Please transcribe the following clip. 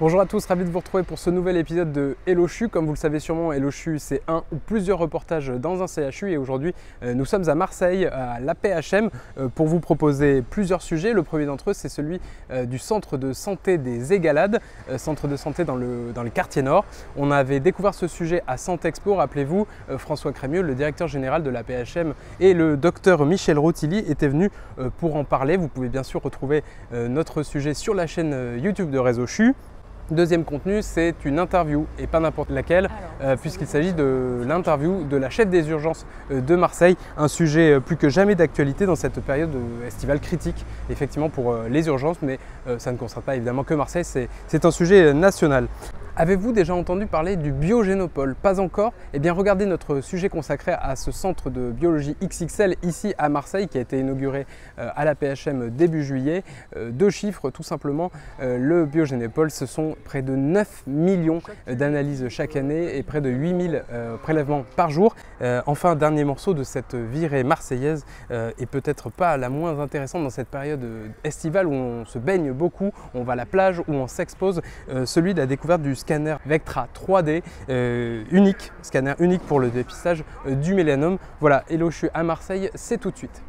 Bonjour à tous, ravi de vous retrouver pour ce nouvel épisode de Hello CHU. Comme vous le savez sûrement, Hello CHU c'est un ou plusieurs reportages dans un CHU et aujourd'hui euh, nous sommes à Marseille à l'APHM euh, pour vous proposer plusieurs sujets. Le premier d'entre eux c'est celui euh, du centre de santé des Égalades, centre de santé dans le, dans le quartier nord. On avait découvert ce sujet à Santexpo, rappelez-vous, François Crémieux, le directeur général de l'APHM et le docteur Michel Rotilly étaient venus pour en parler. Vous pouvez bien sûr retrouver notre sujet sur la chaîne YouTube de Réseau CHU. Deuxième contenu, c'est une interview et pas n'importe laquelle, euh, puisqu'il s'agit de l'interview de la chef des urgences euh, de Marseille, un sujet euh, plus que jamais d'actualité dans cette période estivale critique, effectivement pour les urgences, mais ça ne concerne pas évidemment que Marseille, c'est un sujet national. Avez-vous déjà entendu parler du biogénopole? Pas encore Eh bien regardez notre sujet consacré à ce centre de biologie XXL ici à Marseille qui a été inauguré euh, à la PHM début juillet. Euh, deux chiffres tout simplement, euh, le biogénopole ce sont près de 9 millions d'analyses chaque année et près de 8000 prélèvements par jour. Enfin dernier morceau de cette virée marseillaise et peut-être pas la moins intéressante dans cette période estivale où on se baigne beaucoup, on va à la plage, où on s'expose, celui de la découverte du scanner Vectra 3D euh, unique, scanner unique pour le dépistage euh, du mélanome. Voilà, hello, je suis à Marseille, c'est tout de suite.